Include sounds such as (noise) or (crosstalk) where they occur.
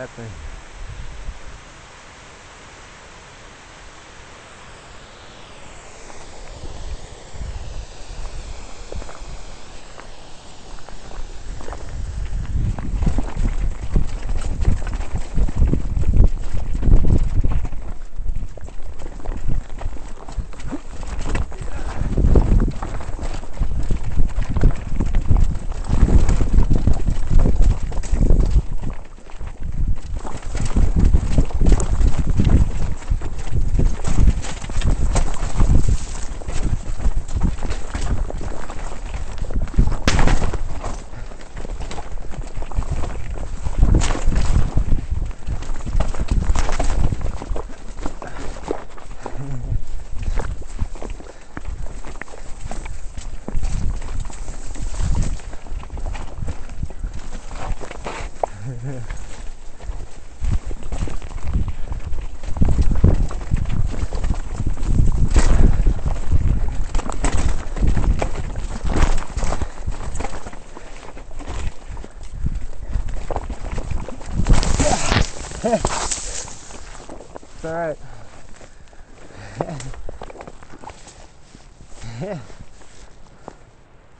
that thing. It's all right. (laughs)